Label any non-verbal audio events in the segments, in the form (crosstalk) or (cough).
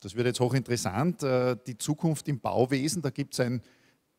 Das wird jetzt hochinteressant. Äh, die Zukunft im Bauwesen, da gibt es ein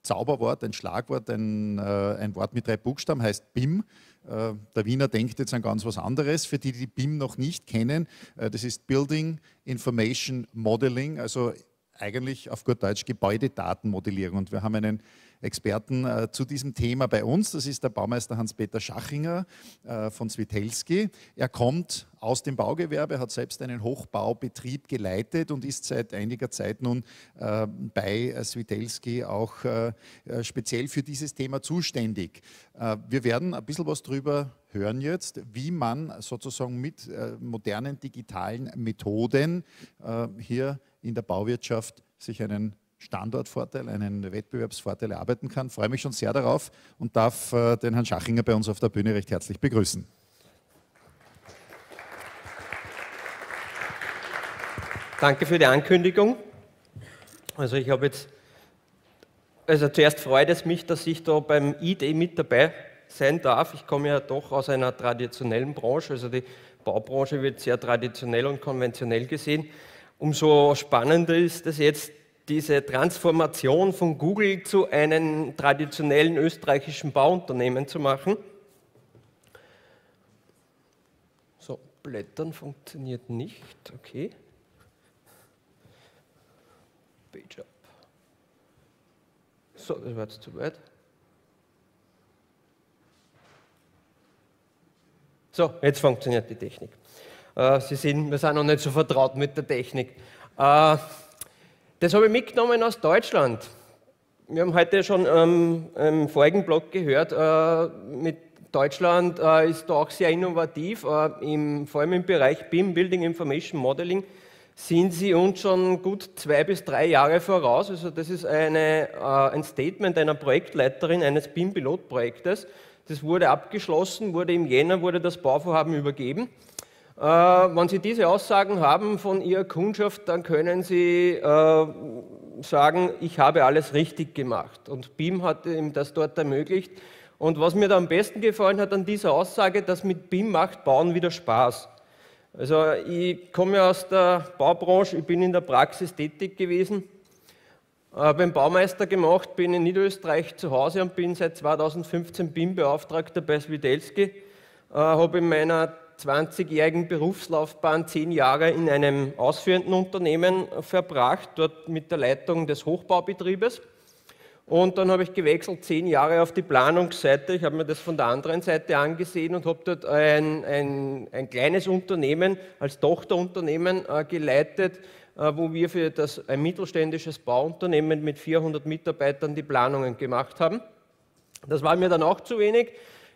Zauberwort, ein Schlagwort, ein, äh, ein Wort mit drei Buchstaben, heißt BIM. Äh, der Wiener denkt jetzt an ganz was anderes. Für die, die BIM noch nicht kennen, das ist Building Information Modeling, also eigentlich auf gut Deutsch Gebäudedatenmodellierung. Und wir haben einen Experten äh, zu diesem Thema bei uns. Das ist der Baumeister Hans-Peter Schachinger äh, von Switelski. Er kommt aus dem Baugewerbe, hat selbst einen Hochbaubetrieb geleitet und ist seit einiger Zeit nun äh, bei Switelski auch äh, äh, speziell für dieses Thema zuständig. Äh, wir werden ein bisschen was darüber hören jetzt, wie man sozusagen mit modernen digitalen Methoden hier in der Bauwirtschaft sich einen Standortvorteil, einen Wettbewerbsvorteil erarbeiten kann. Ich freue mich schon sehr darauf und darf äh, den Herrn Schachinger bei uns auf der Bühne recht herzlich begrüßen. Danke für die Ankündigung. Also ich habe jetzt, also zuerst freut es mich, dass ich da beim ID mit dabei sein darf. Ich komme ja doch aus einer traditionellen Branche, also die Baubranche wird sehr traditionell und konventionell gesehen. Umso spannender ist es jetzt, diese Transformation von Google zu einem traditionellen österreichischen Bauunternehmen zu machen. So, Blättern funktioniert nicht, okay. Page up. So, das war jetzt zu weit. So, jetzt funktioniert die Technik. Äh, Sie sehen, wir sind noch nicht so vertraut mit der Technik. Äh, das habe ich mitgenommen aus Deutschland. Wir haben heute schon ähm, im vorigen Blog gehört, äh, mit Deutschland äh, ist da auch sehr innovativ, äh, im, vor allem im Bereich BIM, Building Information Modeling, sind sie uns schon gut zwei bis drei Jahre voraus. Also das ist eine, äh, ein Statement einer Projektleiterin eines BIM-Pilotprojektes. Das wurde abgeschlossen, wurde im Jänner wurde das Bauvorhaben übergeben. Äh, wenn Sie diese Aussagen haben von Ihrer Kundschaft, dann können Sie äh, sagen, ich habe alles richtig gemacht. Und BIM hat ihm das dort ermöglicht. Und was mir da am besten gefallen hat an dieser Aussage, dass mit BIM macht Bauen wieder Spaß. Also ich komme aus der Baubranche, ich bin in der Praxis tätig gewesen, habe einen Baumeister gemacht, bin in Niederösterreich zu Hause und bin seit 2015 BIM-Beauftragter bei Swidelski, äh, habe in meiner 20-jährigen Berufslaufbahn zehn Jahre in einem ausführenden Unternehmen verbracht, dort mit der Leitung des Hochbaubetriebes. Und dann habe ich gewechselt, zehn Jahre auf die Planungsseite. Ich habe mir das von der anderen Seite angesehen und habe dort ein, ein, ein kleines Unternehmen als Tochterunternehmen äh, geleitet, äh, wo wir für das, ein mittelständisches Bauunternehmen mit 400 Mitarbeitern die Planungen gemacht haben. Das war mir dann auch zu wenig.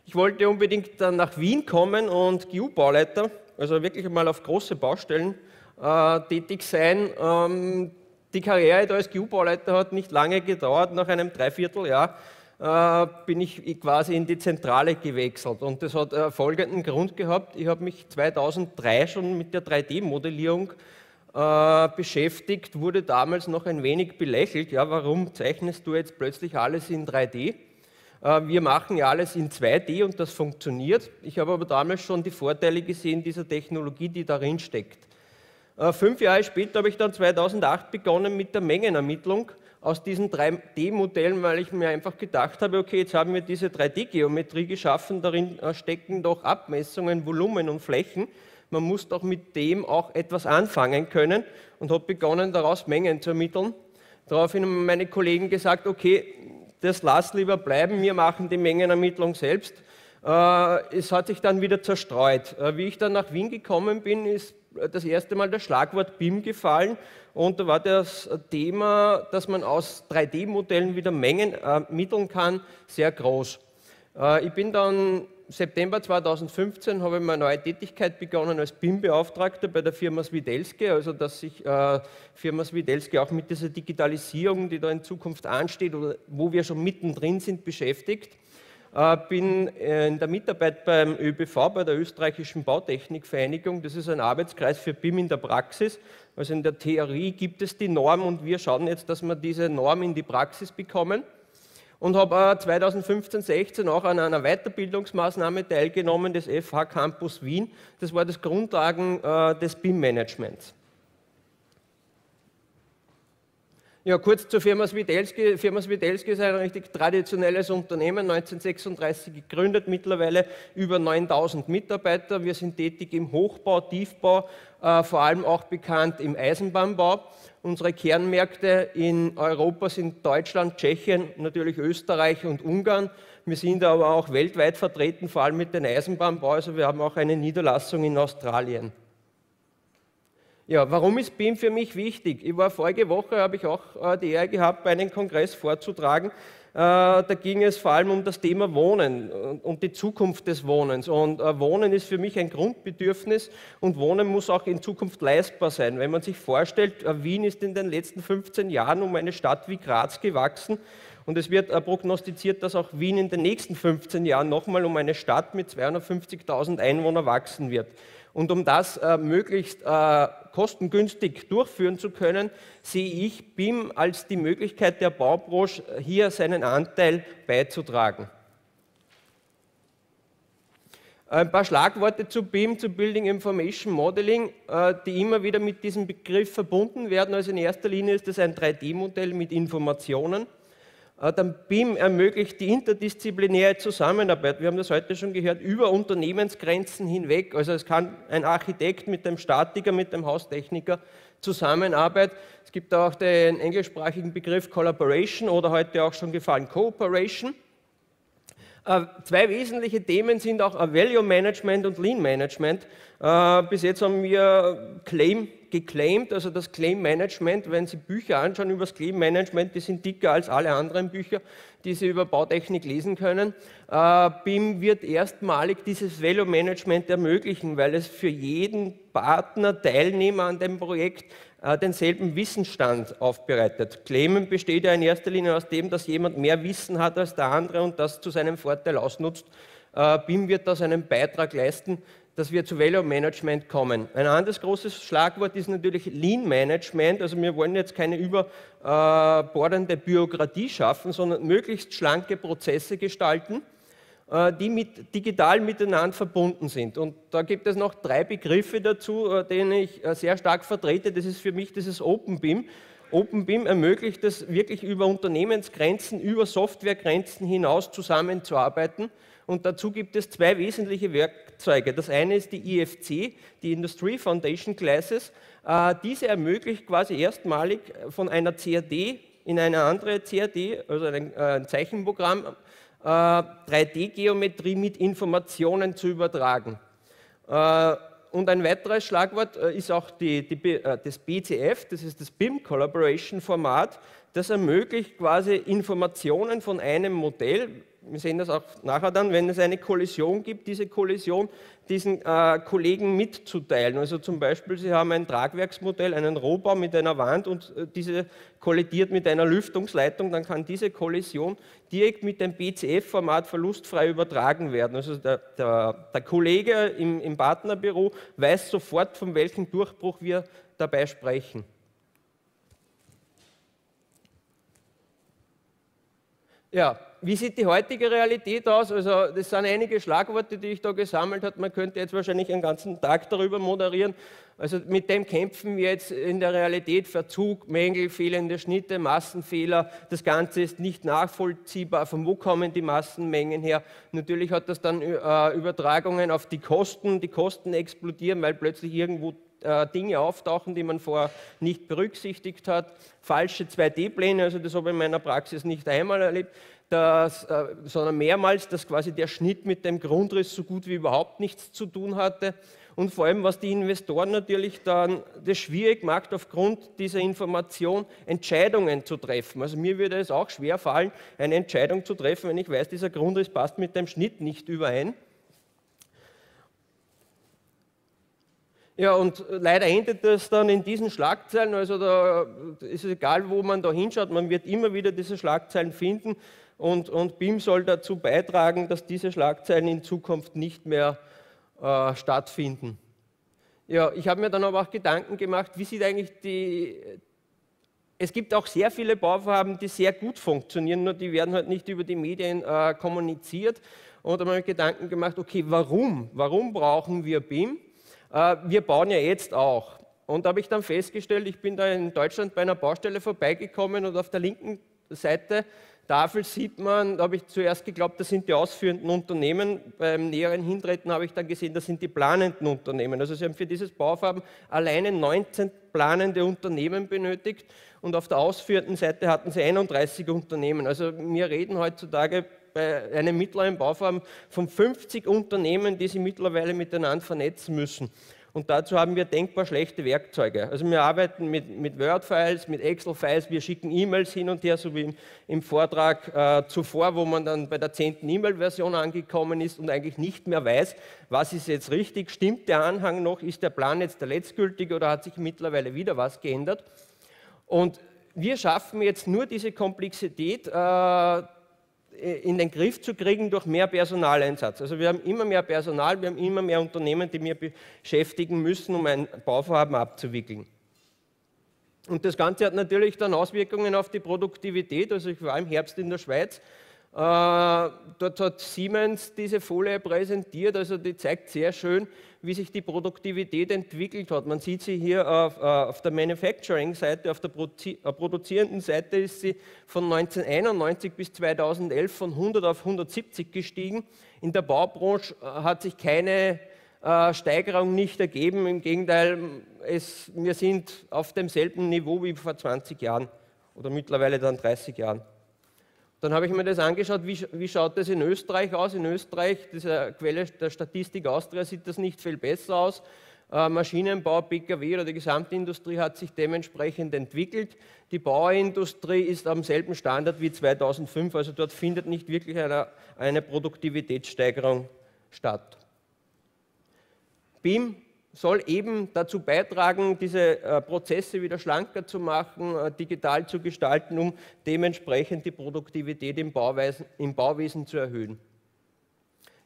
Ich wollte unbedingt dann nach Wien kommen und GU-Bauleiter, also wirklich mal auf große Baustellen äh, tätig sein. Ähm, die Karriere da als GU-Bauleiter hat nicht lange gedauert. Nach einem Dreivierteljahr äh, bin ich quasi in die Zentrale gewechselt. Und das hat äh, folgenden Grund gehabt. Ich habe mich 2003 schon mit der 3D-Modellierung äh, beschäftigt, wurde damals noch ein wenig belächelt. Ja, warum zeichnest du jetzt plötzlich alles in 3D? Äh, wir machen ja alles in 2D und das funktioniert. Ich habe aber damals schon die Vorteile gesehen dieser Technologie, die darin steckt. Äh, fünf Jahre später habe ich dann 2008 begonnen mit der Mengenermittlung aus diesen 3D-Modellen, weil ich mir einfach gedacht habe, okay, jetzt haben wir diese 3D-Geometrie geschaffen, darin äh, stecken doch Abmessungen, Volumen und Flächen. Man muss doch mit dem auch etwas anfangen können und habe begonnen, daraus Mengen zu ermitteln. Daraufhin haben meine Kollegen gesagt, okay, das lass lieber bleiben, wir machen die Mengenermittlung selbst. Äh, es hat sich dann wieder zerstreut. Äh, wie ich dann nach Wien gekommen bin, ist das erste Mal das Schlagwort BIM gefallen und da war das Thema, dass man aus 3D-Modellen wieder Mengen ermitteln kann, sehr groß. Äh, ich bin dann September 2015 habe ich meine neue Tätigkeit begonnen als BIM-Beauftragter bei der Firma Swidelski, also dass sich äh, Firma Swidelski auch mit dieser Digitalisierung, die da in Zukunft ansteht oder wo wir schon mittendrin sind, beschäftigt. Äh, bin äh, in der Mitarbeit beim ÖBV, bei der Österreichischen Bautechnikvereinigung. Das ist ein Arbeitskreis für BIM in der Praxis. Also in der Theorie gibt es die Norm und wir schauen jetzt, dass wir diese Norm in die Praxis bekommen und habe 2015, 16 auch an einer Weiterbildungsmaßnahme teilgenommen des FH Campus Wien. Das war das Grundlagen äh, des BIM-Managements. Ja, kurz zur Firma Swidelski. Firma Swidelski ist ein richtig traditionelles Unternehmen, 1936 gegründet, mittlerweile über 9000 Mitarbeiter. Wir sind tätig im Hochbau, Tiefbau, äh, vor allem auch bekannt im Eisenbahnbau. Unsere Kernmärkte in Europa sind Deutschland, Tschechien, natürlich Österreich und Ungarn. Wir sind aber auch weltweit vertreten, vor allem mit dem Eisenbahnbau. Also wir haben auch eine Niederlassung in Australien. Ja, warum ist BIM für mich wichtig? Ich war vorige Woche, habe ich auch äh, die Ehre gehabt, bei einem Kongress vorzutragen. Äh, da ging es vor allem um das Thema Wohnen und die Zukunft des Wohnens. Und äh, Wohnen ist für mich ein Grundbedürfnis und Wohnen muss auch in Zukunft leistbar sein. Wenn man sich vorstellt, Wien ist in den letzten 15 Jahren um eine Stadt wie Graz gewachsen und es wird prognostiziert, dass auch Wien in den nächsten 15 Jahren nochmal um eine Stadt mit 250.000 Einwohnern wachsen wird. Und um das äh, möglichst äh, kostengünstig durchführen zu können, sehe ich BIM als die Möglichkeit der Baubranche, hier seinen Anteil beizutragen. Ein paar Schlagworte zu BIM, zu Building Information Modeling, äh, die immer wieder mit diesem Begriff verbunden werden. Also in erster Linie ist es ein 3D-Modell mit Informationen. Dann BIM ermöglicht die interdisziplinäre Zusammenarbeit. Wir haben das heute schon gehört, über Unternehmensgrenzen hinweg. Also es kann ein Architekt mit dem Statiker, mit dem Haustechniker zusammenarbeiten. Es gibt auch den englischsprachigen Begriff Collaboration oder heute auch schon gefallen Cooperation. Äh, zwei wesentliche Themen sind auch Value Management und Lean Management. Äh, bis jetzt haben wir Claim geclaimed, also das Claim Management, wenn Sie Bücher anschauen über das Claim Management, die sind dicker als alle anderen Bücher, die Sie über Bautechnik lesen können. Äh, BIM wird erstmalig dieses Value Management ermöglichen, weil es für jeden Partner, Teilnehmer an dem Projekt äh, denselben Wissensstand aufbereitet. Claimen besteht ja in erster Linie aus dem, dass jemand mehr Wissen hat als der andere und das zu seinem Vorteil ausnutzt. Äh, BIM wird da seinen Beitrag leisten, dass wir zu Value Management kommen. Ein anderes großes Schlagwort ist natürlich Lean Management. Also wir wollen jetzt keine überbordende Bürokratie schaffen, sondern möglichst schlanke Prozesse gestalten äh, die mit, digital miteinander verbunden sind. Und da gibt es noch drei Begriffe dazu, äh, denen ich äh, sehr stark vertrete. Das ist für mich dieses OpenBIM. OpenBIM ermöglicht es wirklich über Unternehmensgrenzen, über Softwaregrenzen hinaus zusammenzuarbeiten. Und dazu gibt es zwei wesentliche Werkzeuge. Das eine ist die IFC, die Industry Foundation Classes. Diese ermöglicht quasi erstmalig von einer CAD in eine andere CAD, also ein Zeichenprogramm, 3D-Geometrie äh, mit Informationen zu übertragen. Äh, und ein weiteres Schlagwort äh, ist auch die, die, das BCF, das ist das BIM Collaboration Format. Das ermöglicht quasi Informationen von einem Modell, wir sehen das auch nachher dann, wenn es eine Kollision gibt, diese Kollision diesen äh, Kollegen mitzuteilen. Also zum Beispiel, Sie haben ein Tragwerksmodell, einen Rohbau mit einer Wand und äh, diese kollidiert mit einer Lüftungsleitung, dann kann diese Kollision direkt mit dem BCF-Format verlustfrei übertragen werden. Also der, der, der Kollege im, im Partnerbüro weiß sofort, von welchem Durchbruch wir dabei sprechen. Ja, wie sieht die heutige Realität aus? Also das sind einige Schlagworte, die ich da gesammelt habe. Man könnte jetzt wahrscheinlich einen ganzen Tag darüber moderieren. Also mit dem kämpfen wir jetzt in der Realität Verzug, Mängel, fehlende Schnitte, Massenfehler. Das Ganze ist nicht nachvollziehbar. Von wo kommen die Massenmengen her? Natürlich hat das dann äh, Übertragungen auf die Kosten. Die Kosten explodieren, weil plötzlich irgendwo äh, Dinge auftauchen, die man vorher nicht berücksichtigt hat. Falsche 2D-Pläne, also das habe ich in meiner Praxis nicht einmal erlebt dass, äh, sondern mehrmals, dass quasi der Schnitt mit dem Grundriss so gut wie überhaupt nichts zu tun hatte. Und vor allem, was die Investoren natürlich dann das schwierig macht, aufgrund dieser Information Entscheidungen zu treffen. Also mir würde es auch schwer fallen, eine Entscheidung zu treffen, wenn ich weiß, dieser Grundriss passt mit dem Schnitt nicht überein. Ja, und leider endet das dann in diesen Schlagzeilen. Also da ist es egal, wo man da hinschaut, man wird immer wieder diese Schlagzeilen finden. Und, und BIM soll dazu beitragen, dass diese Schlagzeilen in Zukunft nicht mehr äh, stattfinden. Ja, ich habe mir dann aber auch Gedanken gemacht, wie sieht eigentlich die. Es gibt auch sehr viele Bauvorhaben, die sehr gut funktionieren, nur die werden halt nicht über die Medien äh, kommuniziert. Und da habe ich mir Gedanken gemacht, okay, warum? Warum brauchen wir BIM? Äh, wir bauen ja jetzt auch und da habe ich dann festgestellt, ich bin da in Deutschland bei einer Baustelle vorbeigekommen und auf der linken Seite Tafel sieht man, da habe ich zuerst geglaubt, das sind die ausführenden Unternehmen. Beim näheren Hintreten habe ich dann gesehen, das sind die planenden Unternehmen. Also Sie haben für dieses Bauvorhaben alleine 19 planende Unternehmen benötigt und auf der ausführenden Seite hatten Sie 31 Unternehmen. Also wir reden heutzutage bei einem mittleren Bauvorhaben von 50 Unternehmen, die Sie mittlerweile miteinander vernetzen müssen. Und dazu haben wir denkbar schlechte Werkzeuge. Also wir arbeiten mit, mit Word-Files, mit Excel-Files, wir schicken E-Mails hin und her, so wie im, im Vortrag äh, zuvor, wo man dann bei der zehnten E-Mail-Version angekommen ist und eigentlich nicht mehr weiß, was ist jetzt richtig, stimmt der Anhang noch, ist der Plan jetzt der letztgültige oder hat sich mittlerweile wieder was geändert. Und wir schaffen jetzt nur diese Komplexität äh, in den Griff zu kriegen durch mehr Personaleinsatz. Also wir haben immer mehr Personal, wir haben immer mehr Unternehmen, die wir beschäftigen müssen, um ein Bauvorhaben abzuwickeln. Und das Ganze hat natürlich dann Auswirkungen auf die Produktivität. Also ich war im Herbst in der Schweiz äh, dort hat Siemens diese Folie präsentiert, also die zeigt sehr schön, wie sich die Produktivität entwickelt hat. Man sieht sie hier auf, äh, auf der Manufacturing-Seite, auf der äh, produzierenden Seite ist sie von 1991 bis 2011 von 100 auf 170 gestiegen. In der Baubranche hat sich keine Steigerung nicht ergeben. Im Gegenteil, es, wir sind auf demselben Niveau wie vor 20 Jahren oder mittlerweile dann 30 Jahren. Dann habe ich mir das angeschaut, wie, wie schaut das in Österreich aus. In Österreich, diese Quelle der Statistik Austria, sieht das nicht viel besser aus. Äh, Maschinenbau, PKW oder die Gesamtindustrie hat sich dementsprechend entwickelt. Die Bauindustrie ist am selben Standard wie 2005, also dort findet nicht wirklich eine, eine Produktivitätssteigerung statt. BIM soll eben dazu beitragen, diese äh, Prozesse wieder schlanker zu machen, äh, digital zu gestalten, um dementsprechend die Produktivität im, Bauweisen, im Bauwesen zu erhöhen.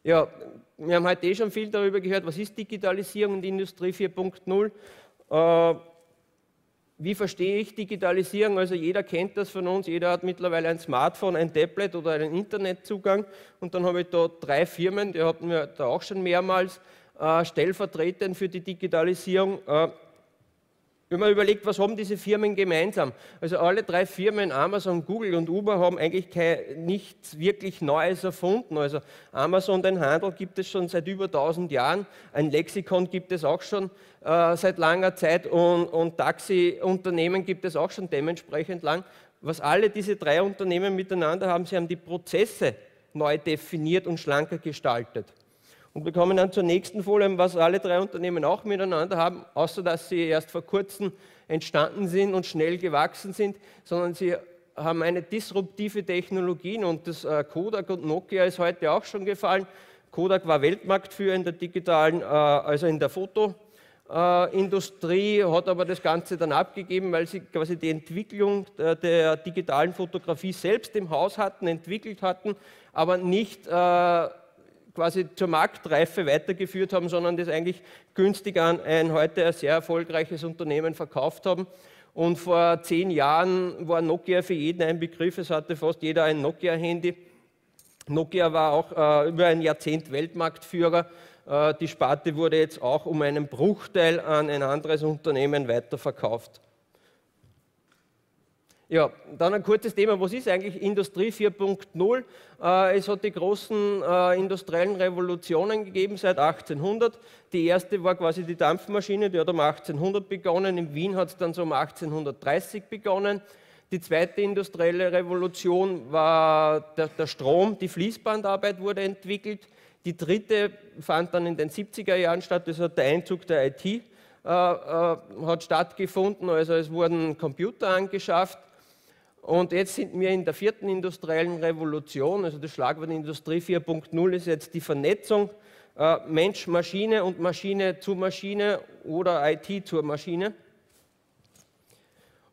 Ja, wir haben heute eh schon viel darüber gehört, was ist Digitalisierung und Industrie 4.0. Äh, wie verstehe ich Digitalisierung? Also jeder kennt das von uns, jeder hat mittlerweile ein Smartphone, ein Tablet oder einen Internetzugang. Und dann habe ich da drei Firmen, die hatten wir da auch schon mehrmals äh, stellvertretend für die Digitalisierung. Äh, wenn man überlegt, was haben diese Firmen gemeinsam? Also alle drei Firmen, Amazon, Google und Uber, haben eigentlich kein, nichts wirklich Neues erfunden. Also Amazon, den Handel gibt es schon seit über 1000 Jahren, ein Lexikon gibt es auch schon äh, seit langer Zeit und, und Taxiunternehmen gibt es auch schon dementsprechend lang. Was alle diese drei Unternehmen miteinander haben, sie haben die Prozesse neu definiert und schlanker gestaltet. Und wir kommen dann zur nächsten Folie, was alle drei Unternehmen auch miteinander haben, außer dass sie erst vor kurzem entstanden sind und schnell gewachsen sind, sondern sie haben eine disruptive Technologie und das äh, Kodak und Nokia ist heute auch schon gefallen. Kodak war Weltmarktführer in der digitalen, äh, also in der Fotoindustrie, hat aber das Ganze dann abgegeben, weil sie quasi die Entwicklung der digitalen Fotografie selbst im Haus hatten, entwickelt hatten, aber nicht äh, quasi zur Marktreife weitergeführt haben, sondern das eigentlich günstig an ein heute sehr erfolgreiches Unternehmen verkauft haben. Und vor zehn Jahren war Nokia für jeden ein Begriff, es hatte fast jeder ein Nokia-Handy. Nokia war auch äh, über ein Jahrzehnt Weltmarktführer. Äh, die Sparte wurde jetzt auch um einen Bruchteil an ein anderes Unternehmen weiterverkauft. Ja, dann ein kurzes Thema, was ist eigentlich Industrie 4.0? Äh, es hat die großen äh, industriellen Revolutionen gegeben seit 1800. Die erste war quasi die Dampfmaschine, die hat um 1800 begonnen. In Wien hat es dann so um 1830 begonnen. Die zweite industrielle Revolution war der, Strom, die Fließbandarbeit wurde entwickelt. Die dritte fand dann in den 70er Jahren statt, das hat der Einzug der IT äh, äh, hat stattgefunden, also es wurden Computer angeschafft. Und jetzt sind wir in der vierten industriellen Revolution, also das Schlagwort Industrie 4.0 ist jetzt die Vernetzung äh, Mensch, Maschine und Maschine zu Maschine oder IT zur Maschine.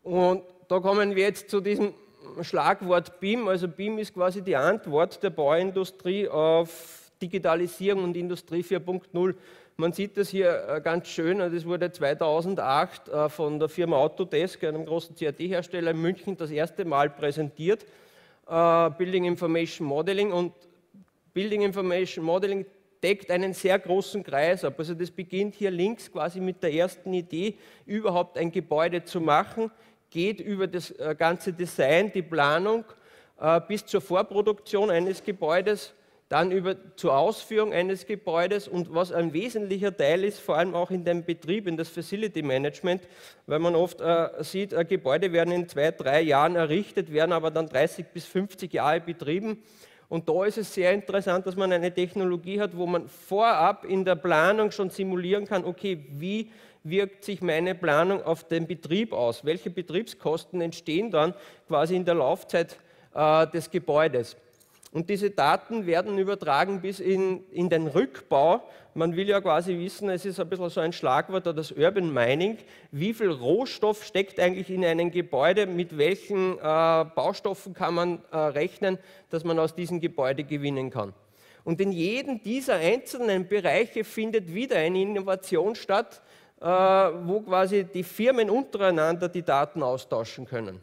Und da kommen wir jetzt zu diesem Schlagwort BIM. Also BIM ist quasi die Antwort der Bauindustrie auf Digitalisierung und Industrie 4.0. Man sieht das hier äh, ganz schön, das wurde 2008 äh, von der Firma Autodesk, einem großen CAD-Hersteller in München, das erste Mal präsentiert, äh, Building Information Modeling. Und Building Information Modeling deckt einen sehr großen Kreis ab. Also das beginnt hier links quasi mit der ersten Idee, überhaupt ein Gebäude zu machen, geht über das ganze Design, die Planung bis zur Vorproduktion eines Gebäudes, dann über zur Ausführung eines Gebäudes und was ein wesentlicher Teil ist, vor allem auch in dem Betrieb, in das Facility Management, weil man oft äh, sieht, äh, Gebäude werden in zwei, drei Jahren errichtet, werden aber dann 30 bis 50 Jahre betrieben. Und da ist es sehr interessant, dass man eine Technologie hat, wo man vorab in der Planung schon simulieren kann, okay, wie wirkt sich meine Planung auf den Betrieb aus? Welche Betriebskosten entstehen dann quasi in der Laufzeit äh, des Gebäudes? Und diese Daten werden übertragen bis in, in den Rückbau. Man will ja quasi wissen, es ist ein bisschen so ein Schlagwort, das Urban Mining. Wie viel Rohstoff steckt eigentlich in einem Gebäude? Mit welchen äh, Baustoffen kann man äh, rechnen, dass man aus diesem Gebäude gewinnen kann? Und in jedem dieser einzelnen Bereiche findet wieder eine Innovation statt, äh, wo quasi die Firmen untereinander die Daten austauschen können.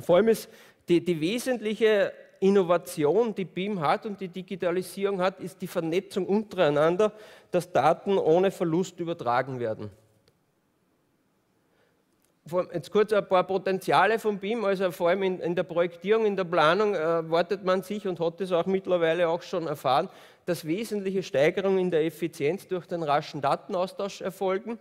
Vor allem ist die, die wesentliche Innovation, die BIM hat und die Digitalisierung hat, ist die Vernetzung untereinander, dass Daten ohne Verlust übertragen werden. Jetzt kurz ein paar Potenziale von BIM, also vor allem in, in der Projektierung, in der Planung erwartet man sich und hat es auch mittlerweile auch schon erfahren, dass wesentliche Steigerungen in der Effizienz durch den raschen Datenaustausch erfolgen.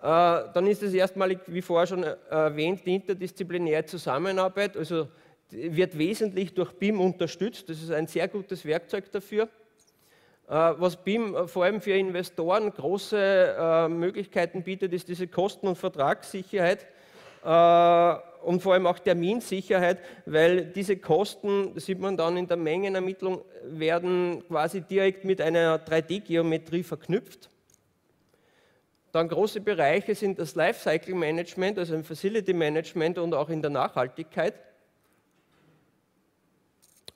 Äh, dann ist es erstmalig, wie vorher schon erwähnt, die interdisziplinäre Zusammenarbeit, also wird wesentlich durch BIM unterstützt. Das ist ein sehr gutes Werkzeug dafür. Äh, was BIM äh, vor allem für Investoren große äh, Möglichkeiten bietet, ist diese Kosten- und Vertragssicherheit und vor allem auch Terminsicherheit, weil diese Kosten, das sieht man dann in der Mengenermittlung, werden quasi direkt mit einer 3D-Geometrie verknüpft. Dann große Bereiche sind das Lifecycle Management, also im Facility Management und auch in der Nachhaltigkeit.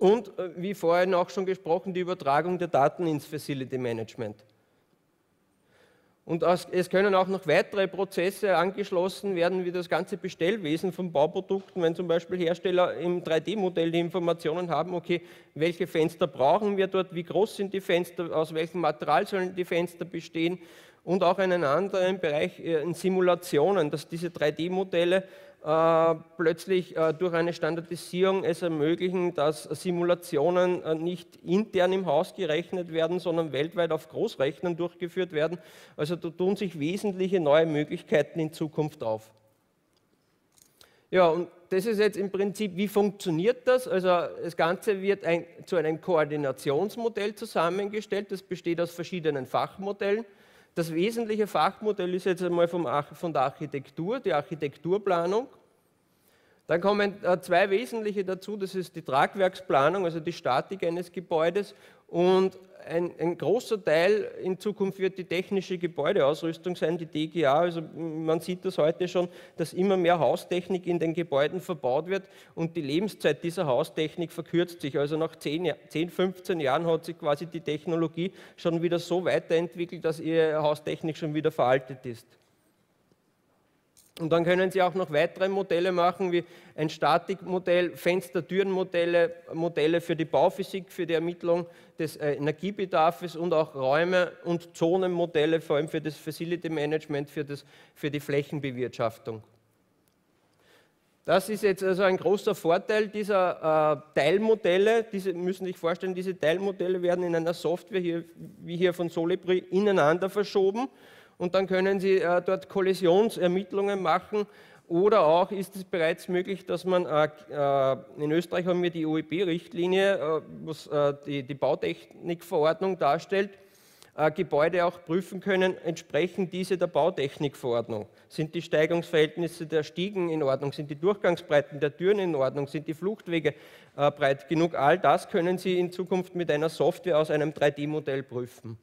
Und äh, wie vorhin auch schon gesprochen, die Übertragung der Daten ins Facility Management. Und es können auch noch weitere Prozesse angeschlossen werden, wie das ganze Bestellwesen von Bauprodukten, wenn zum Beispiel Hersteller im 3D-Modell die Informationen haben, okay, welche Fenster brauchen wir dort, wie groß sind die Fenster, aus welchem Material sollen die Fenster bestehen und auch einen anderen Bereich äh, in Simulationen, dass diese 3D-Modelle äh, plötzlich äh, durch eine Standardisierung es ermöglichen, dass Simulationen äh, nicht intern im Haus gerechnet werden, sondern weltweit auf Großrechnern durchgeführt werden. Also da tun sich wesentliche neue Möglichkeiten in Zukunft auf. Ja, und das ist jetzt im Prinzip, wie funktioniert das? Also das Ganze wird ein, zu einem Koordinationsmodell zusammengestellt. Das besteht aus verschiedenen Fachmodellen. Das wesentliche Fachmodell ist jetzt einmal vom, von der Architektur, die Architekturplanung. Dann kommen äh, zwei wesentliche dazu, das ist die Tragwerksplanung, also die Statik eines Gebäudes und ein, ein, großer Teil in Zukunft wird die technische Gebäudeausrüstung sein, die DGA. Also man sieht das heute schon, dass immer mehr Haustechnik in den Gebäuden verbaut wird und die Lebenszeit dieser Haustechnik verkürzt sich. Also nach 10, 10 15 Jahren hat sich quasi die Technologie schon wieder so weiterentwickelt, dass ihre Haustechnik schon wieder veraltet ist. Und dann können Sie auch noch weitere Modelle machen, wie ein Statikmodell, Fenster-Türenmodelle, Modelle für die Bauphysik, für die Ermittlung des äh, Energiebedarfs und auch Räume- und Zonenmodelle, vor allem für das Facility Management, für, das, für die Flächenbewirtschaftung. Das ist jetzt also ein großer Vorteil dieser äh, Teilmodelle. Diese müssen sich vorstellen, diese Teilmodelle werden in einer Software, hier, wie hier von Solibri, ineinander verschoben und dann können Sie äh, dort Kollisionsermittlungen machen. Oder auch ist es bereits möglich, dass man, äh, äh in Österreich haben wir die OEB-Richtlinie, äh, was äh, die, die, Bautechnikverordnung darstellt, Gebäude auch prüfen können, entsprechen diese der Bautechnikverordnung. Sind die Steigungsverhältnisse der Stiegen in Ordnung? Sind die Durchgangsbreiten der Türen in Ordnung? Sind die Fluchtwege breit genug? All das können Sie in Zukunft mit einer Software aus einem 3D-Modell prüfen.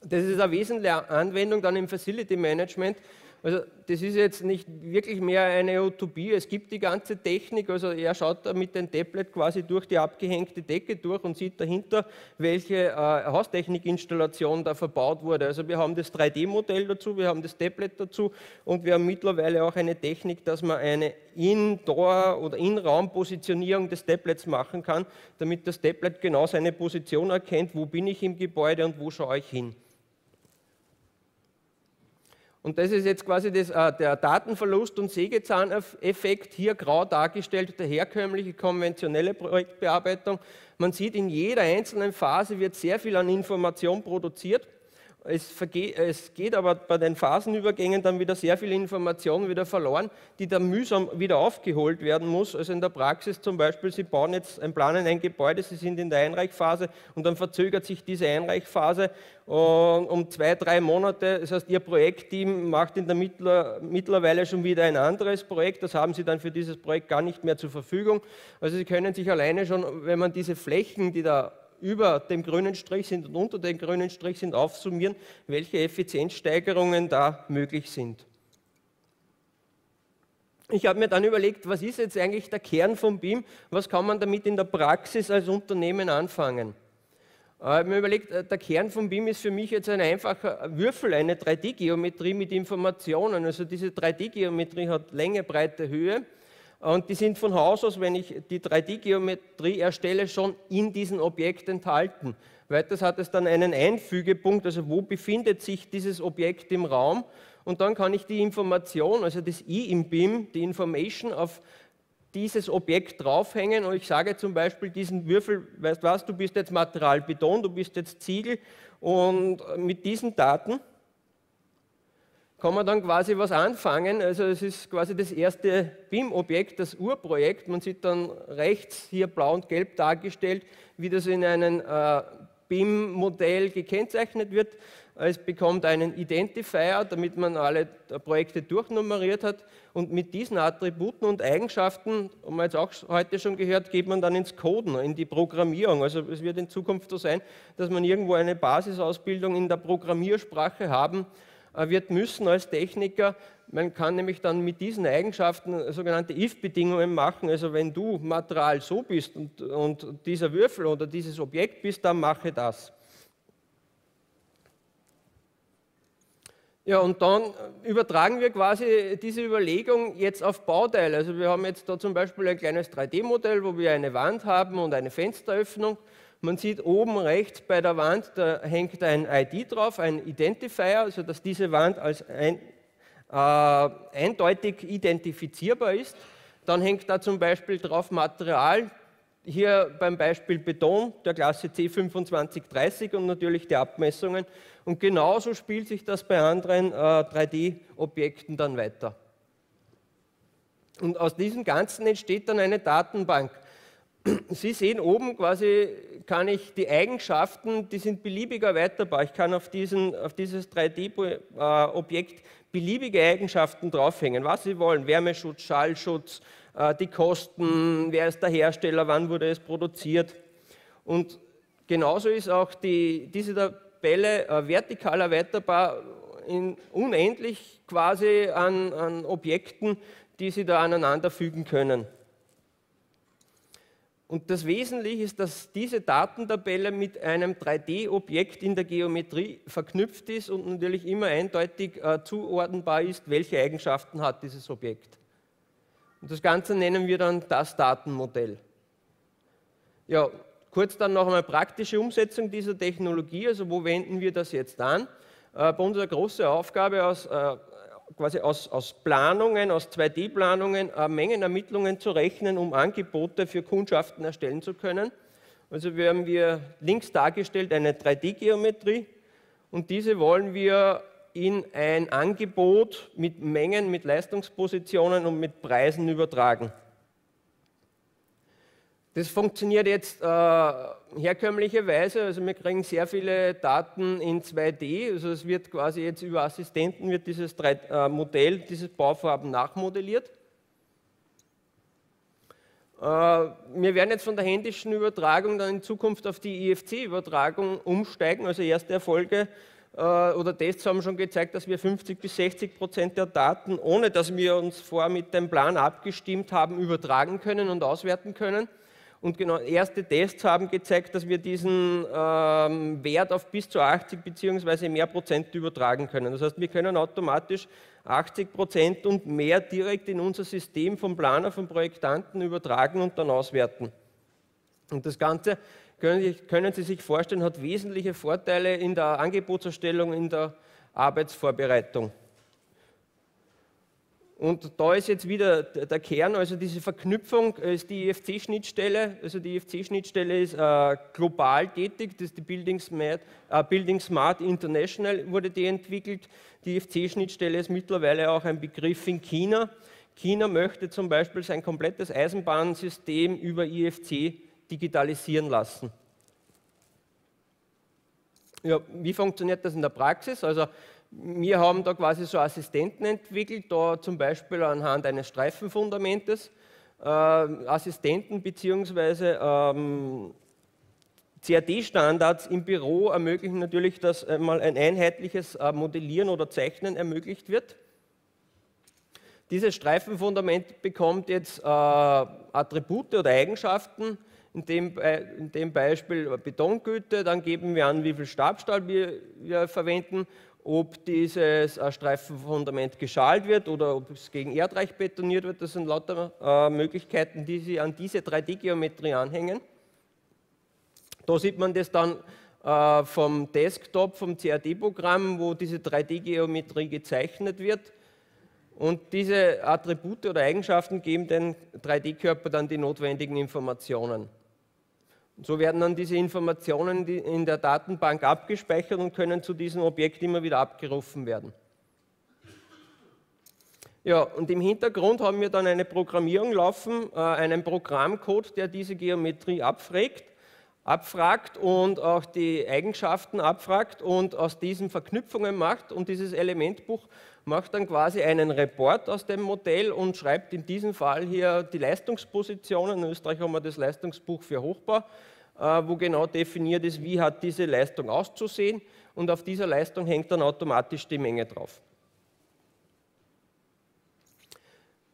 Das ist eine wesentliche Anwendung dann im Facility Management. Also das ist jetzt nicht wirklich mehr eine Utopie. Es gibt die ganze Technik. Also er schaut da mit dem Tablet quasi durch die abgehängte Decke durch und sieht dahinter, welche äh, Haustechnikinstallation da verbaut wurde. Also wir haben das 3D-Modell dazu, wir haben das Tablet dazu und wir haben mittlerweile auch eine Technik, dass man eine Indoor- oder In-Raum-Positionierung des Tablets machen kann, damit das Tablet genau seine Position erkennt, wo bin ich im Gebäude und wo schaue ich hin. Und das ist jetzt quasi das, äh, der Datenverlust- und Sägezahneffekt, hier grau dargestellt, der herkömmliche konventionelle Projektbearbeitung. Man sieht, in jeder einzelnen Phase wird sehr viel an Information produziert. Es, es, geht aber bei den Phasenübergängen dann wieder sehr viel Information wieder verloren, die dann mühsam wieder aufgeholt werden muss. Also in der Praxis zum Beispiel, Sie bauen jetzt ein Planen ein Gebäude, Sie sind in der Einreichphase und dann verzögert sich diese Einreichphase um zwei, drei Monate. Das heißt, Ihr Projektteam macht in der Mittler, mittlerweile schon wieder ein anderes Projekt. Das haben Sie dann für dieses Projekt gar nicht mehr zur Verfügung. Also Sie können sich alleine schon, wenn man diese Flächen, die da über dem grünen Strich sind und unter dem grünen Strich sind, aufsummieren, welche Effizienzsteigerungen da möglich sind. Ich habe mir dann überlegt, was ist jetzt eigentlich der Kern vom BIM? Was kann man damit in der Praxis als Unternehmen anfangen? Ich habe mir überlegt, äh, der Kern vom BIM ist für mich jetzt ein einfacher Würfel, eine 3D-Geometrie mit Informationen. Also diese 3D-Geometrie hat Länge, Breite, Höhe und die sind von Haus aus, wenn ich die 3D-Geometrie erstelle, schon in diesem Objekt enthalten. Weiters hat es dann einen Einfügepunkt, also wo befindet sich dieses Objekt im Raum. Und dann kann ich die Information, also das I im BIM, die Information auf dieses Objekt draufhängen und ich sage zum Beispiel diesen Würfel, weißt was, du bist jetzt Material Beton, du bist jetzt Ziegel und mit diesen Daten kann man dann quasi was anfangen. Also es ist quasi das erste BIM-Objekt, das Urprojekt. Man sieht dann rechts hier blau und gelb dargestellt, wie das in einem äh, BIM-Modell gekennzeichnet wird. Es bekommt einen Identifier, damit man alle Projekte durchnummeriert hat. Und mit diesen Attributen und Eigenschaften, haben wir jetzt auch heute schon gehört, geht man dann ins Coden, in die Programmierung. Also es wird in Zukunft so sein, dass man irgendwo eine Basisausbildung in der Programmiersprache haben wird müssen als Techniker. Man kann nämlich dann mit diesen Eigenschaften sogenannte if-Bedingungen machen. Also wenn du Material so bist und, und dieser Würfel oder dieses Objekt bist, dann mache das. Ja, und dann übertragen wir quasi diese Überlegung jetzt auf Bauteile. Also wir haben jetzt da zum Beispiel ein kleines 3D-Modell, wo wir eine Wand haben und eine Fensteröffnung. Man sieht oben rechts bei der Wand, da hängt ein ID drauf, ein Identifier, also dass diese Wand als ein, äh, eindeutig identifizierbar ist. Dann hängt da zum Beispiel drauf Material, hier beim Beispiel Beton der Klasse C2530 und natürlich die Abmessungen. Und genauso spielt sich das bei anderen äh, 3D-Objekten dann weiter. Und aus diesem Ganzen entsteht dann eine Datenbank. Sie sehen oben quasi, kann ich die Eigenschaften, die sind beliebig erweiterbar. Ich kann auf, diesen, auf dieses 3D-Objekt beliebige Eigenschaften draufhängen, was Sie wollen. Wärmeschutz, Schallschutz, äh, die Kosten, wer ist der Hersteller, wann wurde es produziert. Und genauso ist auch die, diese Tabelle äh, vertikal erweiterbar, in, unendlich quasi an, an Objekten, die Sie da aneinander fügen können. Und das Wesentliche ist, dass diese Datentabelle mit einem 3D-Objekt in der Geometrie verknüpft ist und natürlich immer eindeutig äh, zuordnenbar ist, welche Eigenschaften hat dieses Objekt. Und das Ganze nennen wir dann das Datenmodell. Ja, kurz dann noch einmal praktische Umsetzung dieser Technologie. Also wo wenden wir das jetzt an? Äh, bei unserer großen Aufgabe aus äh, quasi aus, aus Planungen, aus 2D-Planungen äh, Mengenermittlungen zu rechnen, um Angebote für Kundschaften erstellen zu können. Also wir haben wir links dargestellt eine 3D-Geometrie und diese wollen wir in ein Angebot mit Mengen, mit Leistungspositionen und mit Preisen übertragen. Das funktioniert jetzt äh, herkömmlicherweise, also wir kriegen sehr viele Daten in 2D, also es wird quasi jetzt über Assistenten wird dieses 3, äh, Modell, dieses Bauvorhaben nachmodelliert. Äh, wir werden jetzt von der händischen Übertragung dann in Zukunft auf die IFC-Übertragung umsteigen, also erste Erfolge äh, oder Tests haben schon gezeigt, dass wir 50 bis 60 Prozent der Daten, ohne dass wir uns vorher mit dem Plan abgestimmt haben, übertragen können und auswerten können. Und genau erste Tests haben gezeigt, dass wir diesen ähm, Wert auf bis zu 80 bzw. mehr Prozent übertragen können. Das heißt, wir können automatisch 80 Prozent und mehr direkt in unser System vom Planer, vom Projektanten übertragen und dann auswerten. Und das Ganze können, können Sie sich vorstellen, hat wesentliche Vorteile in der Angebotserstellung, in der Arbeitsvorbereitung. Und da ist jetzt wieder der Kern, also diese Verknüpfung ist die IFC-Schnittstelle. Also die IFC-Schnittstelle ist äh, global tätig, das ist die Building Smart, äh, Building Smart International wurde die entwickelt. Die IFC-Schnittstelle ist mittlerweile auch ein Begriff in China. China möchte zum Beispiel sein komplettes Eisenbahnsystem über IFC digitalisieren lassen. Ja, wie funktioniert das in der Praxis? Also wir haben da quasi so Assistenten entwickelt, da zum Beispiel anhand eines Streifenfundamentes. Äh, Assistenten bzw. Ähm, CAD-Standards im Büro ermöglichen natürlich, dass einmal ein einheitliches äh, Modellieren oder Zeichnen ermöglicht wird. Dieses Streifenfundament bekommt jetzt äh, Attribute oder Eigenschaften, in dem, in dem Beispiel Betongüte, dann geben wir an, wie viel Stabstahl wir, wir verwenden ob dieses äh, Streifenfundament geschalt wird oder ob es gegen Erdreich betoniert wird. Das sind lauter äh, Möglichkeiten, die Sie an diese 3D-Geometrie anhängen. Da sieht man das dann äh, vom Desktop, vom CAD-Programm, wo diese 3D-Geometrie gezeichnet wird. Und diese Attribute oder Eigenschaften geben den 3D-Körper dann die notwendigen Informationen. So werden dann diese Informationen in der Datenbank abgespeichert und können zu diesem Objekt immer wieder abgerufen werden. Ja, und im Hintergrund haben wir dann eine Programmierung laufen, äh, einen Programmcode, der diese Geometrie abfragt, abfragt und auch die Eigenschaften abfragt und aus diesen Verknüpfungen macht. Und dieses Elementbuch macht dann quasi einen Report aus dem Modell und schreibt in diesem Fall hier die Leistungspositionen. In Österreich haben wir das Leistungsbuch für Hochbau, äh, wo genau definiert ist, wie hat diese Leistung auszusehen und auf dieser Leistung hängt dann automatisch die Menge drauf.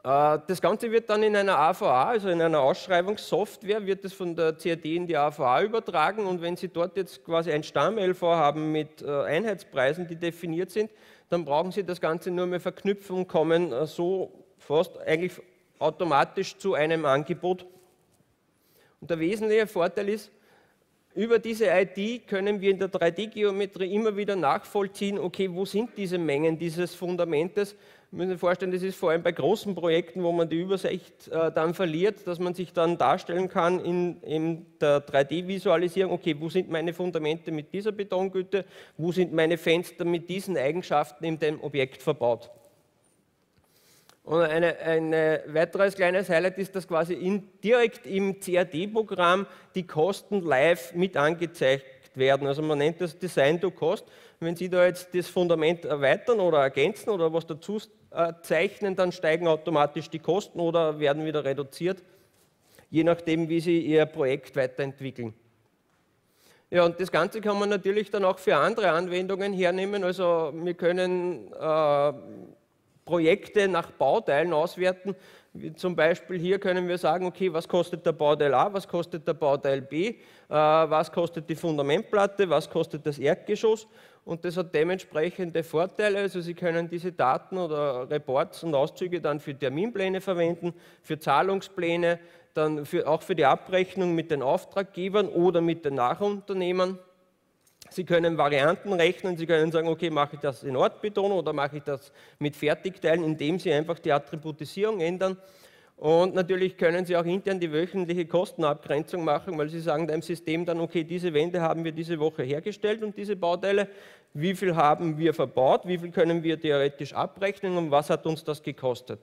Äh, das Ganze wird dann in einer AVA, also in einer Ausschreibungssoftware, wird es von der CAD in die AVA übertragen und wenn Sie dort jetzt quasi ein Stamm-LV haben mit äh, Einheitspreisen, die definiert sind, dann brauchen Sie das Ganze nur mehr verknüpfen und kommen so fast eigentlich automatisch zu einem Angebot. Und der wesentliche Vorteil ist, über diese ID können wir in der 3D-Geometrie immer wieder nachvollziehen, okay, wo sind diese Mengen dieses Fundamentes. Müssen sich vorstellen, das ist vor allem bei großen Projekten, wo man die Übersicht äh, dann verliert, dass man sich dann darstellen kann in, in der 3D-Visualisierung, okay, wo sind meine Fundamente mit dieser Betongüte, wo sind meine Fenster mit diesen Eigenschaften in dem Objekt verbaut. Und ein eine weiteres kleines Highlight ist, dass quasi in, direkt im CAD-Programm die Kosten live mit angezeigt werden. Also man nennt das Design to Cost. Wenn Sie da jetzt das Fundament erweitern oder ergänzen oder was dazu zeichnen, dann steigen automatisch die Kosten oder werden wieder reduziert, je nachdem, wie Sie Ihr Projekt weiterentwickeln. Ja, und das Ganze kann man natürlich dann auch für andere Anwendungen hernehmen. Also wir können äh, Projekte nach Bauteilen auswerten. Zum Beispiel hier können wir sagen, okay, was kostet der Bauteil A, was kostet der Bauteil B, äh, was kostet die Fundamentplatte, was kostet das Erdgeschoss und das hat dementsprechende Vorteile. Also Sie können diese Daten oder Reports und Auszüge dann für Terminpläne verwenden, für Zahlungspläne, dann für, auch für die Abrechnung mit den Auftraggebern oder mit den Nachunternehmern. Sie können Varianten rechnen, Sie können sagen, okay, mache ich das in Ortbeton oder mache ich das mit Fertigteilen, indem Sie einfach die Attributisierung ändern. Und natürlich können Sie auch intern die wöchentliche Kostenabgrenzung machen, weil Sie sagen dem System dann, okay, diese Wände haben wir diese Woche hergestellt und diese Bauteile, wie viel haben wir verbaut, wie viel können wir theoretisch abrechnen und was hat uns das gekostet.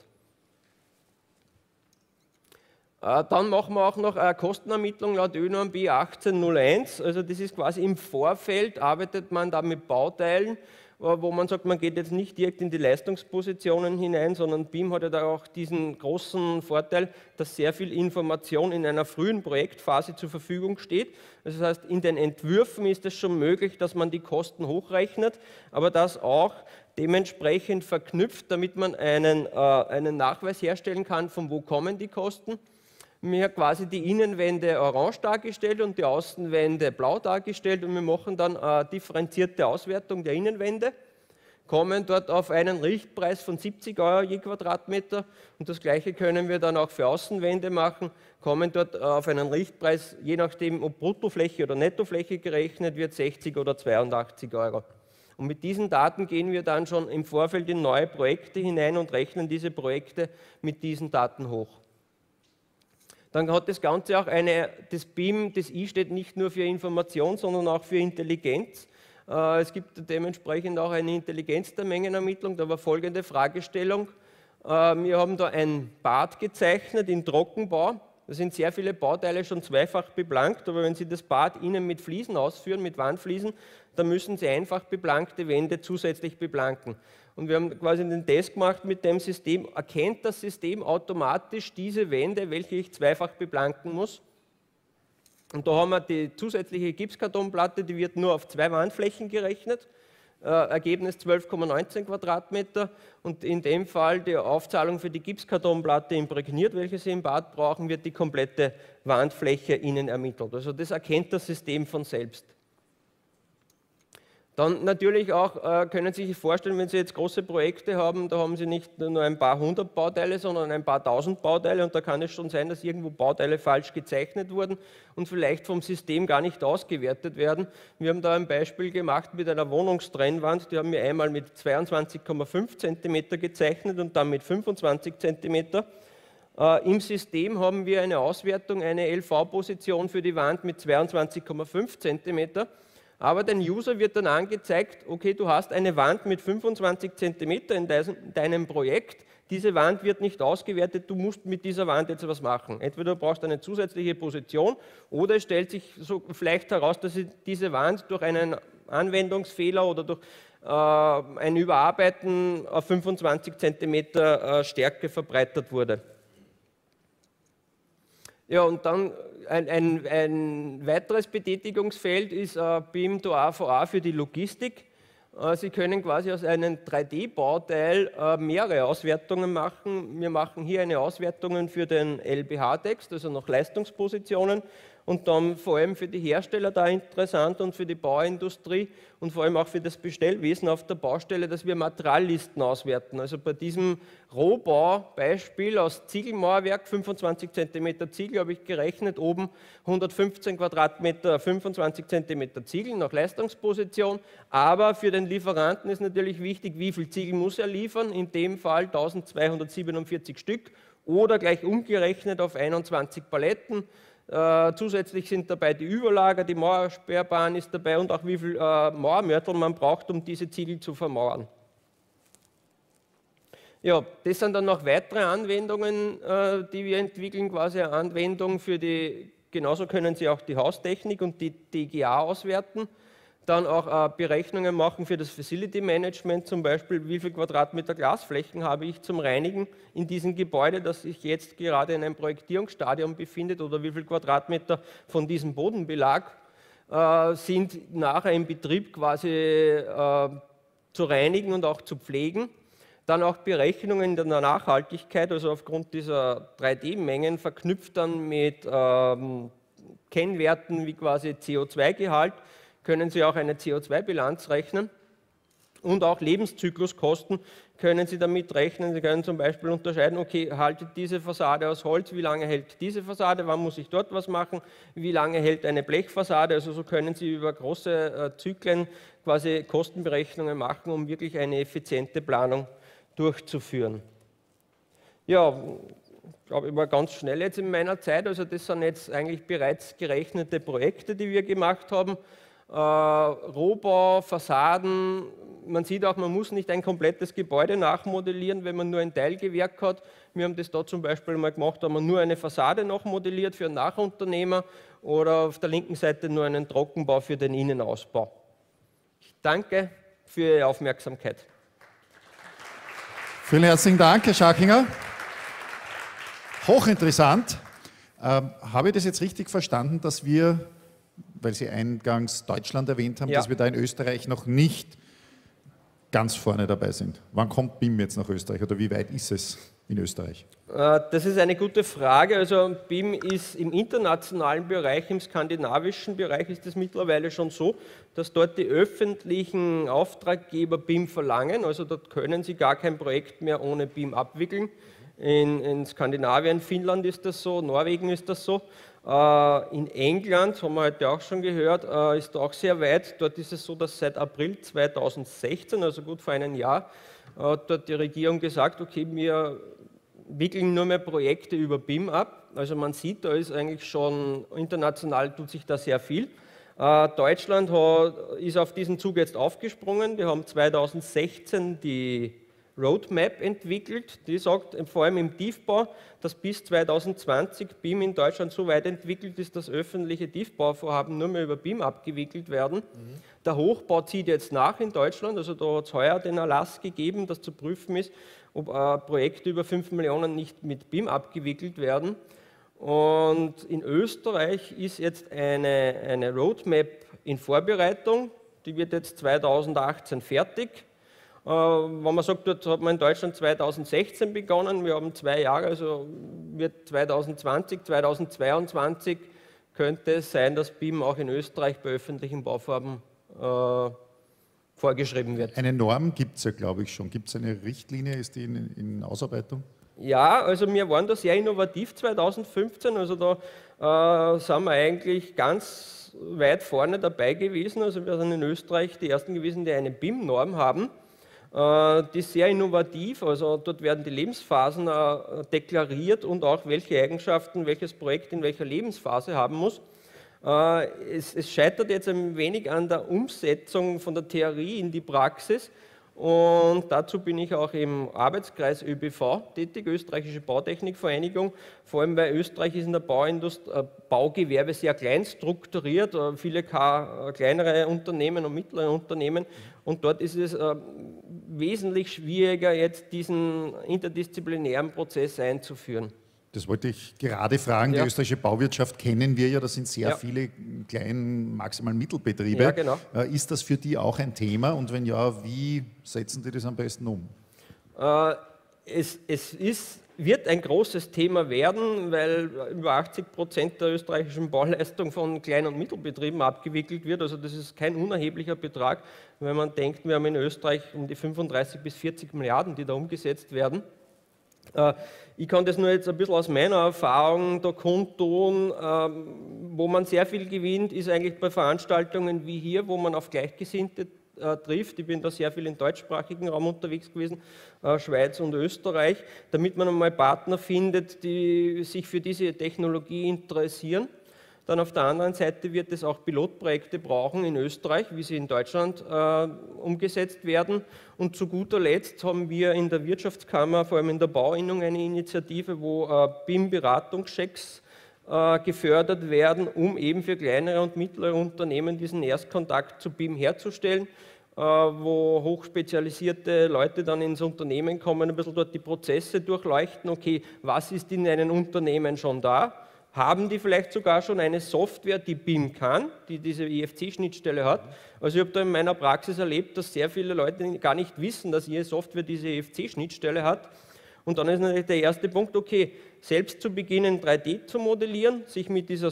Äh, dann machen wir auch noch eine Kostenermittlung laut ÖNORM B 1801. Also das ist quasi im Vorfeld, arbeitet man da mit Bauteilen wo man sagt, man geht jetzt nicht direkt in die Leistungspositionen hinein, sondern BIM hat ja da auch diesen großen Vorteil, dass sehr viel Information in einer frühen Projektphase zur Verfügung steht. Das heißt, in den Entwürfen ist es schon möglich, dass man die Kosten hochrechnet, aber das auch dementsprechend verknüpft, damit man einen, äh, einen Nachweis herstellen kann, von wo kommen die Kosten. Haben quasi die Innenwände orange dargestellt und die Außenwände blau dargestellt und wir machen dann eine differenzierte Auswertung der Innenwände, kommen dort auf einen Richtpreis von 70 Euro je Quadratmeter und das gleiche können wir dann auch für Außenwände machen, kommen dort auf einen Richtpreis, je nachdem ob Bruttofläche oder Nettofläche gerechnet wird, 60 oder 82 Euro. Und mit diesen Daten gehen wir dann schon im Vorfeld in neue Projekte hinein und rechnen diese Projekte mit diesen Daten hoch. Dann hat das Ganze auch eine, das BIM, das I steht nicht nur für Information, sondern auch für Intelligenz. Äh, es gibt dementsprechend auch eine Intelligenz der Mengenermittlung. Da war folgende Fragestellung. Äh, wir haben da ein Bad gezeichnet in Trockenbau. Da sind sehr viele Bauteile schon zweifach beplankt, aber wenn Sie das Bad innen mit Fliesen ausführen, mit Wandfliesen, dann müssen Sie einfach beplankte Wände zusätzlich beplanken. Und wir haben quasi den Test gemacht mit dem System, erkennt das System automatisch diese Wände, welche ich zweifach beplanken muss. Und da haben wir die zusätzliche Gipskartonplatte, die wird nur auf zwei Wandflächen gerechnet. Äh, Ergebnis 12,19 Quadratmeter und in dem Fall die Aufzahlung für die Gipskartonplatte imprägniert, welche Sie im Bad brauchen, wird die komplette Wandfläche Ihnen ermittelt. Also das erkennt das System von selbst. Dann natürlich auch äh, können Sie sich vorstellen, wenn Sie jetzt große Projekte haben, da haben Sie nicht nur ein paar hundert Bauteile, sondern ein paar tausend Bauteile und da kann es schon sein, dass irgendwo Bauteile falsch gezeichnet wurden und vielleicht vom System gar nicht ausgewertet werden. Wir haben da ein Beispiel gemacht mit einer Wohnungstrennwand, die haben wir einmal mit 22,5 cm gezeichnet und dann mit 25 cm. Äh, Im System haben wir eine Auswertung, eine LV-Position für die Wand mit 22,5 cm aber dem User wird dann angezeigt, okay, du hast eine Wand mit 25 cm in deinem Projekt, diese Wand wird nicht ausgewertet, du musst mit dieser Wand jetzt was machen. Entweder du brauchst eine zusätzliche Position oder es stellt sich so vielleicht heraus, dass diese Wand durch einen Anwendungsfehler oder durch äh, ein Überarbeiten auf 25 cm äh, Stärke verbreitert wurde. Ja, und dann ein, ein, ein weiteres Betätigungsfeld ist äh, BIM to AVA für die Logistik. Äh, Sie können quasi aus einem 3D-Bauteil äh, mehrere Auswertungen machen. Wir machen hier eine Auswertung für den LBH-Text, also nach Leistungspositionen und dann vor allem für die Hersteller da interessant und für die Bauindustrie und vor allem auch für das Bestellwesen auf der Baustelle, dass wir Materiallisten auswerten. Also bei diesem Rohbaubeispiel aus Ziegelmauerwerk, 25 cm Ziegel habe ich gerechnet, oben 115 Quadratmeter, 25 cm Ziegel nach Leistungsposition, aber für den Lieferanten ist natürlich wichtig, wie viel Ziegel muss er liefern, in dem Fall 1247 Stück oder gleich umgerechnet auf 21 Paletten äh, zusätzlich sind dabei die Überlager, die Mauersperrbahn ist dabei und auch wie viel äh, Mauermörtel man braucht, um diese Ziegel zu vermauern. Ja, das sind dann noch weitere Anwendungen, äh, die wir entwickeln, quasi eine Anwendung für die, genauso können Sie auch die Haustechnik und die DGA auswerten dann auch äh, Berechnungen machen für das Facility Management, zum Beispiel wie viel Quadratmeter Glasflächen habe ich zum Reinigen in diesem Gebäude, das sich jetzt gerade in einem Projektierungsstadium befindet oder wie viel Quadratmeter von diesem Bodenbelag äh, sind nachher im Betrieb quasi äh, zu reinigen und auch zu pflegen. Dann auch Berechnungen der Nachhaltigkeit, also aufgrund dieser 3D-Mengen verknüpft dann mit ähm, Kennwerten wie quasi CO2-Gehalt können Sie auch eine CO2-Bilanz rechnen und auch Lebenszykluskosten können Sie damit rechnen. Sie können zum Beispiel unterscheiden, okay, haltet diese Fassade aus Holz, wie lange hält diese Fassade, wann muss ich dort was machen, wie lange hält eine Blechfassade. Also so können Sie über große äh, Zyklen quasi Kostenberechnungen machen, um wirklich eine effiziente Planung durchzuführen. Ja, ich glaube, ich war ganz schnell jetzt in meiner Zeit. Also das sind jetzt eigentlich bereits gerechnete Projekte, die wir gemacht haben äh, Rohbau, Fassaden. Man sieht auch, man muss nicht ein komplettes Gebäude nachmodellieren, wenn man nur ein Teilgewerk hat. Wir haben das da zum Beispiel mal gemacht, da haben wir nur eine Fassade nachmodelliert für einen Nachunternehmer oder auf der linken Seite nur einen Trockenbau für den Innenausbau. Ich danke für Ihre Aufmerksamkeit. Vielen herzlichen Dank, Herr Schachinger. Hochinteressant. Ähm, habe ich das jetzt richtig verstanden, dass wir, weil Sie eingangs Deutschland erwähnt haben, ja. dass wir da in Österreich noch nicht ganz vorne dabei sind? Wann kommt BIM jetzt nach Österreich oder wie weit ist es in Österreich? Äh, das ist eine gute Frage. Also BIM ist im internationalen Bereich, im skandinavischen Bereich ist es mittlerweile schon so, dass dort die öffentlichen Auftraggeber BIM verlangen. Also dort können sie gar kein Projekt mehr ohne BIM abwickeln. In, in, Skandinavien, Finnland ist das so, Norwegen ist das so. Äh, in England, haben wir heute auch schon gehört, äh, ist auch sehr weit. Dort ist es so, dass seit April 2016, also gut vor einem Jahr, hat dort die Regierung gesagt, okay, wir wickeln nur mehr Projekte über BIM ab. Also man sieht, da ist eigentlich schon international tut sich da sehr viel. Äh, Deutschland ist auf diesen Zug jetzt aufgesprungen. Wir haben 2016 die Roadmap entwickelt, die sagt vor allem im Tiefbau, dass bis 2020 BIM in Deutschland so weit entwickelt ist, dass öffentliche Tiefbauvorhaben nur mehr über BIM abgewickelt werden. Mhm. Der Hochbau zieht jetzt nach in Deutschland, also da hat es heuer den Erlass gegeben, dass zu prüfen ist, ob äh, Projekte über 5 Millionen nicht mit BIM abgewickelt werden. Und in Österreich ist jetzt eine, eine Roadmap in Vorbereitung, die wird jetzt 2018 fertig. Äh, wenn man sagt, dort hat man in Deutschland 2016 begonnen, wir haben zwei Jahre, also wird 2020, 2022 könnte es sein, dass BIM auch in Österreich bei öffentlichen Bauvorhaben äh, vorgeschrieben wird. Eine Norm gibt es ja, glaube ich, schon. Gibt es eine Richtlinie, ist die in, in, Ausarbeitung? Ja, also wir waren da sehr innovativ 2015, also da äh, sind wir eigentlich ganz weit vorne dabei gewesen. Also wir sind in Österreich die ersten gewesen, die eine BIM-Norm haben. Äh, die ist sehr innovativ, also dort werden die Lebensphasen äh, deklariert und auch welche Eigenschaften welches Projekt in welcher Lebensphase haben muss. Äh, es, es scheitert jetzt ein wenig an der Umsetzung von der Theorie in die Praxis. Und dazu bin ich auch im Arbeitskreis ÖBV tätig, Österreichische Bautechnikvereinigung. Vor allem, weil Österreich ist in der Bauindustrie, äh, Baugewerbe sehr klein strukturiert, äh, viele äh, kleinere Unternehmen und mittlere Unternehmen. Und dort ist es wesentlich schwieriger, jetzt diesen interdisziplinären Prozess einzuführen. Das wollte ich gerade fragen. Ja. Die österreichische Bauwirtschaft kennen wir ja, das sind sehr ja. viele kleine, maximal Mittelbetriebe. Ja, genau. Äh, ist das für die auch ein Thema und wenn ja, wie setzen die das am besten um? Äh, es, es ist, wird ein großes Thema werden, weil über 80 Prozent der österreichischen Bauleistung von Klein- und Mittelbetrieben abgewickelt wird. Also das ist kein unerheblicher Betrag, wenn man denkt, wir haben in Österreich um die 35 bis 40 Milliarden, die da umgesetzt werden. Äh, ich kann das nur jetzt ein bisschen aus meiner Erfahrung da kundtun. Ähm, wo man sehr viel gewinnt, ist eigentlich bei Veranstaltungen wie hier, wo man auf Gleichgesinnte äh, trifft. Ich bin da sehr viel im deutschsprachigen Raum unterwegs gewesen, äh, Schweiz und Österreich, damit man einmal Partner findet, die sich für diese Technologie interessieren. Dann auf der anderen Seite wird es auch Pilotprojekte brauchen in Österreich, wie sie in Deutschland äh, umgesetzt werden. Und zu guter Letzt haben wir in der Wirtschaftskammer, vor allem in der Bauinnung, eine Initiative, wo äh, BIM-Beratungschecks äh, gefördert werden, um eben für kleinere und mittlere Unternehmen diesen Erstkontakt zu BIM herzustellen äh, wo hochspezialisierte Leute dann ins Unternehmen kommen, ein bisschen dort die Prozesse durchleuchten, okay, was ist in einem Unternehmen schon da, haben die vielleicht sogar schon eine Software, die BIM kann, die diese IFC-Schnittstelle hat. Also ich habe da in meiner Praxis erlebt, dass sehr viele Leute gar nicht wissen, dass ihre Software diese IFC-Schnittstelle hat. Und dann ist natürlich der erste Punkt, okay, selbst zu beginnen 3D zu modellieren, sich mit dieser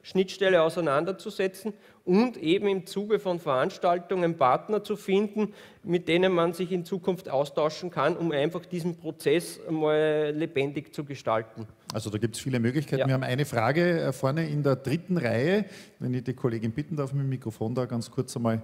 Software-Schnittstelle auseinanderzusetzen und eben im Zuge von Veranstaltungen Partner zu finden, mit denen man sich in Zukunft austauschen kann, um einfach diesen Prozess mal lebendig zu gestalten. Also da gibt es viele Möglichkeiten. Ja. Wir haben eine Frage äh, vorne in der dritten Reihe. Wenn ich die Kollegin bitten darf, mit dem Mikrofon da ganz kurz einmal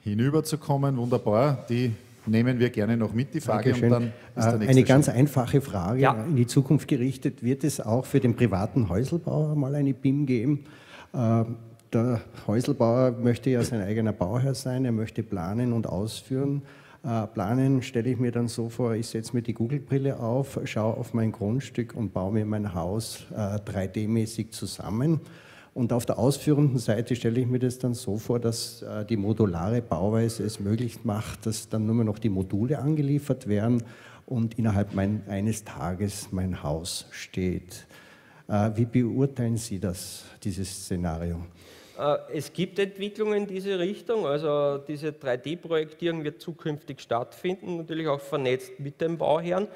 hinüberzukommen. Wunderbar. Die nehmen wir gerne noch mit, die Frage. Und dann ist der äh, Eine ganz einfache Frage ja. in die Zukunft gerichtet. Wird es auch für den privaten Häuselbauer mal eine BIM geben? Äh, der Häuselbauer möchte ja sein eigener Bauherr sein, er möchte planen und ausführen. Äh, planen stelle ich mir dann so vor, ich setze mir die Google-Brille auf, schaue auf mein Grundstück und baue mir mein Haus äh, 3D-mäßig zusammen. Und auf der ausführenden Seite stelle ich mir das dann so vor, dass äh, die modulare Bauweise es möglich macht, dass dann nur mehr noch die Module angeliefert werden und innerhalb mein, eines Tages mein Haus steht. Äh, wie beurteilen Sie das, dieses Szenario? Äh, es gibt Entwicklungen in diese Richtung, also diese 3D-Projektierung wird zukünftig stattfinden, natürlich auch vernetzt mit dem Bauherrn.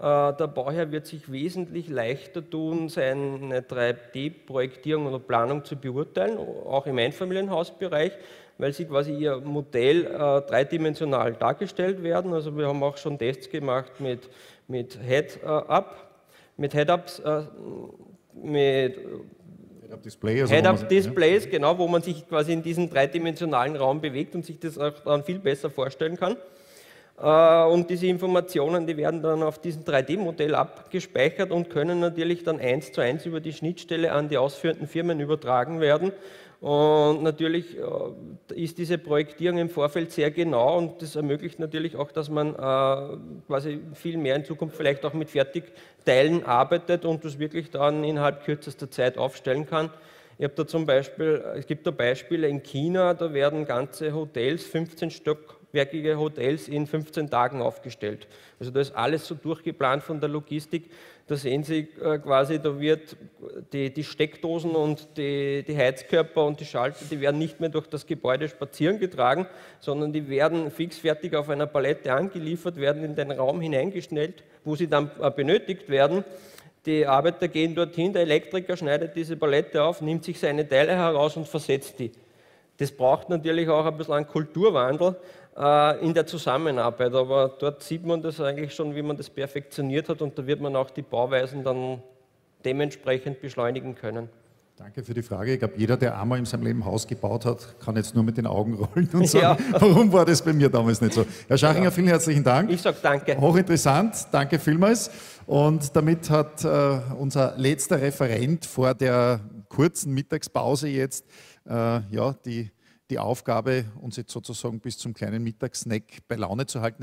Äh, der Bauherr wird sich wesentlich leichter tun, seine 3D-Projektierung oder Planung zu beurteilen, auch im Einfamilienhausbereich, weil sie quasi ihr Modell äh, dreidimensional dargestellt werden. Also wir haben auch schon Tests gemacht mit, mit Head-Up, mit Head-Ups, äh, mit Head-Up-Displays, also Head ja. genau, wo man sich quasi in diesem dreidimensionalen Raum bewegt und sich das auch dann viel besser vorstellen kann. Äh, und diese Informationen, die werden dann auf diesem 3D-Modell abgespeichert und können natürlich dann eins zu eins über die Schnittstelle an die ausführenden Firmen übertragen werden. Und natürlich äh, ist diese Projektierung im Vorfeld sehr genau und das ermöglicht natürlich auch, dass man äh, quasi viel mehr in Zukunft vielleicht auch mit Fertigteilen arbeitet und das wirklich dann innerhalb kürzester Zeit aufstellen kann. Ich habe da zum Beispiel, es gibt da Beispiele in China, da werden ganze Hotels, 15 Stock hochwertige Hotels in 15 Tagen aufgestellt. Also da ist alles so durchgeplant von der Logistik. Da sehen Sie äh, quasi, da wird die, die Steckdosen und die, die, Heizkörper und die Schalter, die werden nicht mehr durch das Gebäude spazieren getragen, sondern die werden fixfertig auf einer Palette angeliefert, werden in den Raum hineingeschnellt, wo sie dann äh, benötigt werden. Die Arbeiter gehen dorthin, der Elektriker schneidet diese Palette auf, nimmt sich seine Teile heraus und versetzt die. Das braucht natürlich auch ein bisschen einen Kulturwandel, in der Zusammenarbeit. Aber dort sieht man das eigentlich schon, wie man das perfektioniert hat und da wird man auch die Bauweisen dann dementsprechend beschleunigen können. Danke für die Frage. Ich glaube, jeder, der einmal in seinem Leben Haus gebaut hat, kann jetzt nur mit den Augen (laughs) rollen und (laughs) sagen, ja. warum war das bei mir damals nicht so? Herr Schachinger, ja. vielen herzlichen Dank. Ich sage danke. Hochinteressant, danke vielmals. Und damit hat äh, unser letzter Referent vor der kurzen Mittagspause jetzt äh, ja, die die Aufgabe, uns jetzt sozusagen bis zum kleinen Mittagssnack bei Laune zu halten.